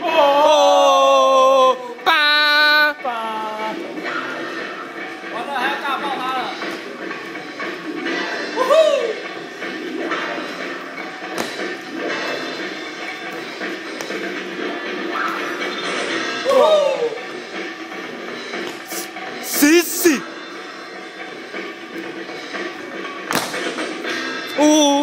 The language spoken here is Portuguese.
Oh! Pá! Pá! Olha acabar cavalada! Uhul! Uhul! Sissi! Uhul!